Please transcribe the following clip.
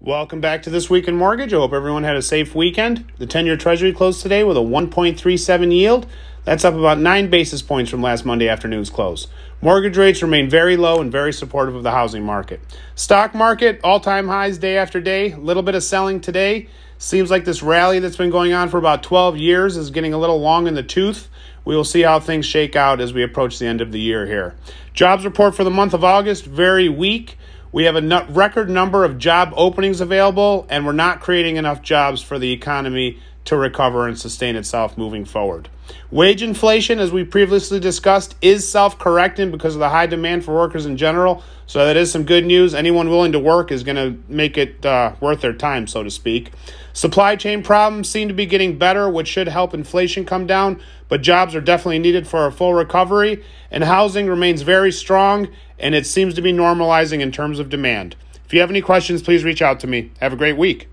Welcome back to This Week in Mortgage. I hope everyone had a safe weekend. The 10 year Treasury closed today with a 1.37 yield. That's up about 9 basis points from last Monday afternoon's close. Mortgage rates remain very low and very supportive of the housing market. Stock market, all time highs day after day. A little bit of selling today. Seems like this rally that's been going on for about 12 years is getting a little long in the tooth. We will see how things shake out as we approach the end of the year here. Jobs report for the month of August, very weak. We have a record number of job openings available, and we're not creating enough jobs for the economy to recover and sustain itself moving forward. Wage inflation, as we previously discussed, is self correcting because of the high demand for workers in general. So that is some good news. Anyone willing to work is going to make it uh, worth their time, so to speak. Supply chain problems seem to be getting better, which should help inflation come down, but jobs are definitely needed for a full recovery. And housing remains very strong, and it seems to be normalizing in terms of demand. If you have any questions, please reach out to me. Have a great week.